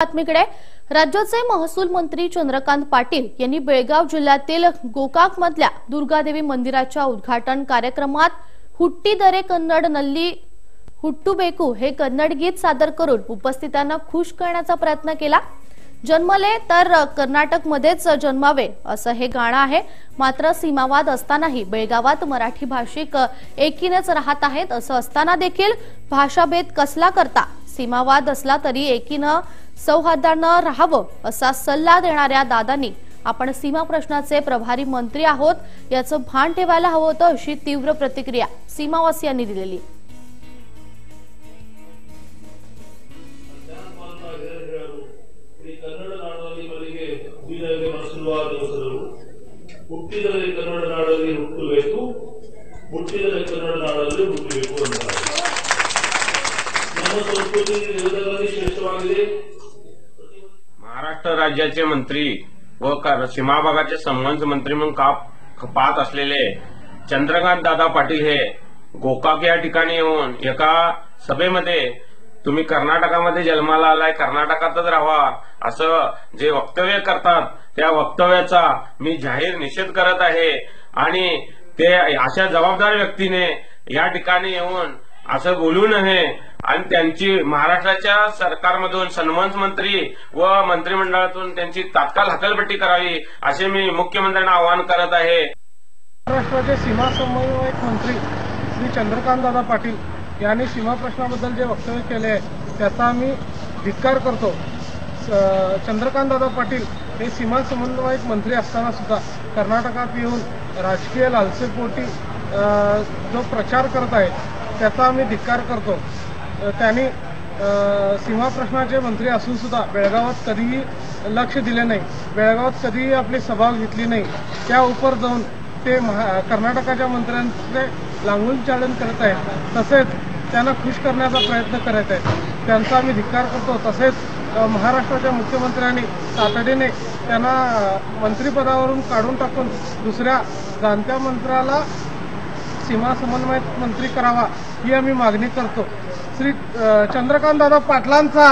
बातमीकडे. राज्याचे महसूल मंत्री चंद्रकांत पाटील यांनी बेळगाव जिल्ह्यातील गोकाक मधल्या दुर्गादेवी मंदिराच्या उद्घाटन कार्यक्रमात हुट्टी दरे कन्नड नल्ली हुट्टू बेकू हे कन्नड गीत सादर करून उपस्थितांना खुश करण्याचा प्रयत्न केला. जन्मले तर कर्नाटकमध्येच जन्मावे असं हे गाणं आहे. मात्र सीमावाद असतानाही बेळगावात मराठी भाषिक एकीनेच राहत आहेत असं असताना देखील भाषाभेद कसला करता? सीमावाद असला तरी एकीनं सौहार्दानं राहावं असा सल्ला देणाऱ्या दादांनी आपण सीमा प्रश्नाचे प्रभारी मंत्री आहोत याचं भान ठेवायला हवं होतं अशी तीव्र प्रतिक्रिया सीमावासियांनी दिलेली ಈ ಕನ್ನಡ ನಾಡಲ್ಲಿ ಮಲ್ಲಿಗೆ ಹೂವಿನಲ್ಲಿ ಮನಸ್ಸುವಾದ ಹೆಸರು ಹುಟ್ಟಿದರೆ ಕನ್ನಡ ನಾಡಲ್ಲಿ ಹುಟ್ಟಬೇಕು ಹುಟ್ಟಿದರೆ ಕನ್ನಡ ನಾಡಲ್ಲಿ ಹುಟ್ಟಬೇಕು ಅಂತ ನಮ್ಮ ಸಂಸ್ಕೃತಿ ಎಲ್ಲದರಲ್ಲಿ ಶ್ರೇಷ್ಠವಾಗಿದೆ महाराष्ट्र राज्याचे मंत्री व सीमा भागाचे संबंध मंत्री म्हणून का पाहत असलेले चंद्रकांत दादा पाटील हे गोकाक या ठिकाणी येऊन एका सभेमध्ये तुम्ही कर्नाटकामध्ये जन्माला आलाय कर्नाटकातच राहा असं जे वक्तव्य करतात त्या वक्तव्याचा मी जाहीर निषेध करत आहे. आणि ते अशा जबाबदार व्यक्तीने या ठिकाणी येऊन असं बोलू नये आणि त्यांची महाराष्ट्राच्या सरकारमधून सन्मान मंत्री व मंत्रिमंडळातून त्यांची तात्काळ हकलपट्टी करावी असे मी मुख्यमंत्र्यांना आवाहन करत आहे. महाराष्ट्राचे सीमा समन्वयक मंत्री श्री चंद्रकांत दादा पाटील यांनी सीमा प्रश्नाबद्दल जे वक्तव्य केले आहे त्याचा आम्ही धिक्कार करतो. चंद्रकांत दादा पाटील हे सीमा समन्वयक मंत्री असताना सुद्धा कर्नाटकात येऊन राजकीय लालसेपोटी जो प्रचार करत आहे त्याचा आम्ही धिक्कार करतो. त्यांनी सीमा प्रश्नाचे मंत्री असून सुद्धा बेळगावात कधीही लक्ष दिले नाही. बेळगावात कधीही आपली सभा घेतली नाही. त्या उपर जाऊन ते महा कर्नाटकाच्या मंत्र्यांचे लांगून चालन करत आहेत. तसेच त्यांना खुश करण्याचा प्रयत्न करत आहेत. त्यांचा आम्ही धिक्कार करतो. तसेच महाराष्ट्राच्या मुख्यमंत्र्यांनी तातडीने त्यांना मंत्रिपदावरून काढून टाकून दुसऱ्या जाणत्या मंत्र्याला सीमा समन्वय मंत्री करावा ही आम्ही मागणी करतो. श्री चंद्रकांत दादा पाटलांचा.